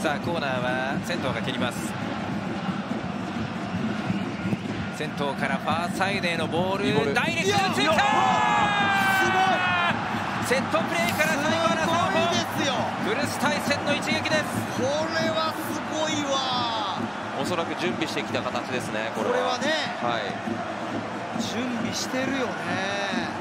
さあコーナーは先頭が蹴ります。先頭からファーサイドへのボールダイレクト通過セットプレーから最後は3本フルス対戦の一撃です。これはすごいわ。おそらく準備してきた形ですねこれはね。はい。準備してるよね。